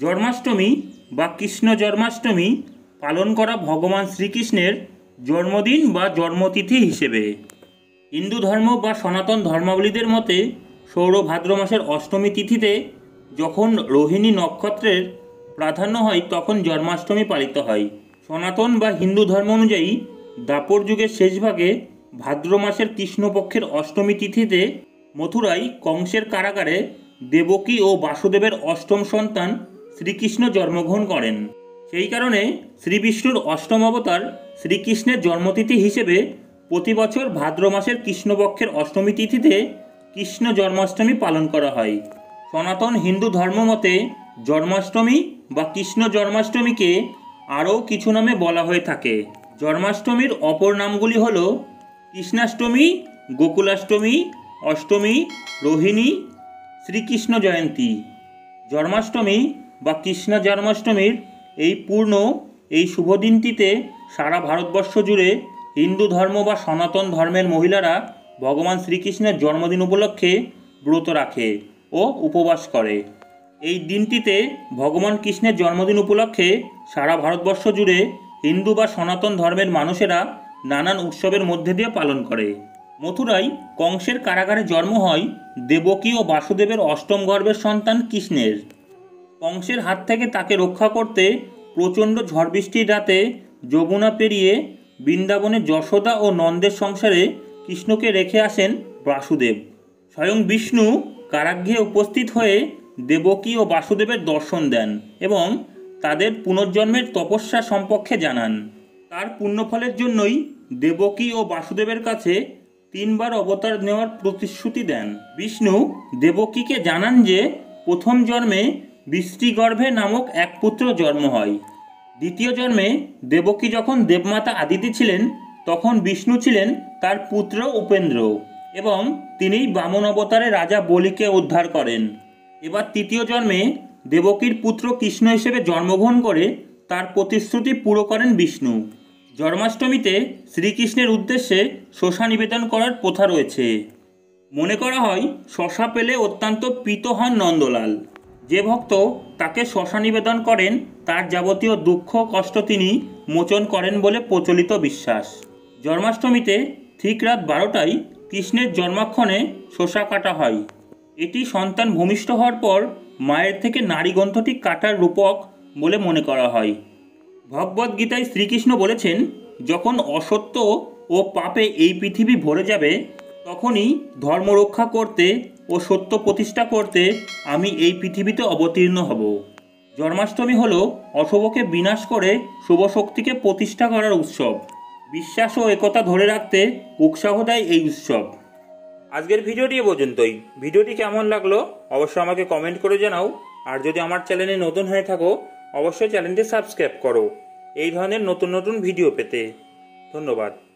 জন্মাষ্টমী বা কৃষ্ণ জন্মাষ্টমী পালন করা ভগবান শ্রীকৃষ্ণের জন্মদিন বা জন্মতিথি হিসেবে। হিন্দু ধর্ম বা সনাতন ধর্মাবলীদের মতে সৌর ভাদ্র মাসের অষ্টমী তিথিতে যখন রোহিণী নক্ষত্রের প্রাধান্য হয় তখন জন্মাষ্টমী পালিত হয়। সনাতন বা হিন্দু ধর্ম অনুযায়ী দাপর যুগের শেষ ভাগে ভাদ্র মাসের কৃষ্ণপক্ষের অষ্টমী তিথিতে মথুরায় কংসের কারাগারে দেবকী ও বাসুদেবের অষ্টম সন্তান শ্রীকৃষ্ণ জন্মগ্রহণ করেন। সেই কারণে শ্রীবিষ্ণুর অষ্টম অবতার শ্রীকৃষ্ণের জন্মতিথি হিসেবে প্রতি বছর ভাদ্র মাসের কৃষ্ণপক্ষের অষ্টমী তিথিতে কৃষ্ণ জন্মাষ্টমী পালন করা হয়। সনাতন হিন্দু ধর্মমতে জন্মাষ্টমী বা কৃষ্ণ জন্মাষ্টমীকে আরও কিছু নামে বলা হয়ে থাকে। জন্মাষ্টমীর অপর নামগুলি হল কৃষ্ণাষ্টমী, গোকুলাষ্টমী, অষ্টমী, রোহিণী, শ্রীকৃষ্ণ জয়ন্তী। জন্মাষ্টমী বা কৃষ্ণ জন্মাষ্টমীর এই পূর্ণ, এই শুভ দিনটিতে সারা ভারতবর্ষ জুড়ে হিন্দু ধর্ম বা সনাতন ধর্মের মহিলারা ভগবান শ্রীকৃষ্ণের জন্মদিন উপলক্ষে ব্রত রাখে ও উপবাস করে। এই দিনটিতে ভগবান কৃষ্ণের জন্মদিন উপলক্ষে সারা ভারতবর্ষ জুড়ে হিন্দু বা সনাতন ধর্মের মানুষেরা নানান উৎসবের মধ্যে দিয়ে পালন করে। মথুরায় কংসের কারাগারে জন্ম হয় দেবকী ও বাসুদেবের অষ্টম গর্ভের সন্তান কৃষ্ণের। কংসের হাত থেকে তাকে রক্ষা করতে প্রচণ্ড ঝড় বৃষ্টির রাতে যমুনা পেরিয়ে বৃন্দাবনে যশোদা ও নন্দের সংসারে কৃষ্ণকে রেখে আসেন বাসুদেব। স্বয়ং বিষ্ণু কারাগৃহে উপস্থিত হয়ে দেবকী ও বাসুদেবের দর্শন দেন এবং তাদের পুনর্জন্মের তপস্যা সম্পর্কে জানান। তার পুণ্যফলের জন্যই দেবকী ও বাসুদেবের কাছে তিনবার অবতার নেওয়ার প্রতিশ্রুতি দেন। বিষ্ণু দেবকীকে জানান যে প্রথম জন্মে বৃষ্টিগর্ভে নামক এক পুত্র জন্ম হয়। দ্বিতীয় জন্মে দেবকী যখন দেবমাতা আদিতি ছিলেন, তখন বিষ্ণু ছিলেন তার পুত্র উপেন্দ্র এবং তিনি বামন অবতারে রাজা বলিকে উদ্ধার করেন। এবার তৃতীয় জন্মে দেবকীর পুত্র কৃষ্ণ হিসেবে জন্মগ্রহণ করে তার প্রতিশ্রুতি পুরো করেন বিষ্ণু। জন্মাষ্টমীতে শ্রীকৃষ্ণের উদ্দেশ্যে শশা নিবেদন করার প্রথা রয়েছে। মনে করা হয়, শশা পেলে অত্যন্ত প্রীত হন নন্দলাল। যে ভক্ত তাকে নিবেদন করেন, তার যাবতীয় দুঃখ, কষ্ট তিনি মোচন করেন বলে প্রচলিত বিশ্বাস। জন্মাষ্টমীতে ঠিক রাত বারোটায় কৃষ্ণের জন্মাক্ষণে শশা কাটা হয়। এটি সন্তান ভূমিষ্ঠ হওয়ার পর মায়ের থেকে নারী গ্রন্থটি কাটার রূপক বলে মনে করা হয়। ভগবদ্ গীতায় শ্রীকৃষ্ণ বলেছেন, যখন অসত্য ও পাপে এই পৃথিবী ভরে যাবে, তখনই ধর্ম রক্ষা করতে ও সত্য প্রতিষ্ঠা করতে আমি এই পৃথিবীতে অবতীর্ণ হব। জন্মাষ্টমী হল অশুভকে বিনাশ করে শুভ শক্তিকে প্রতিষ্ঠা করার উৎসব। বিশ্বাস ও একতা ধরে রাখতে উৎসাহ দেয় এই উৎসব। আজকের ভিডিওটি এ পর্যন্তই। ভিডিওটি কেমন লাগল অবশ্যই আমাকে কমেন্ট করে জানাও। আর যদি আমার চ্যানেলে নতুন হয়ে থাকো, অবশ্যই চ্যানেলটি সাবস্ক্রাইব করো। এই ধরনের নতুন নতুন ভিডিও পেতে। ধন্যবাদ।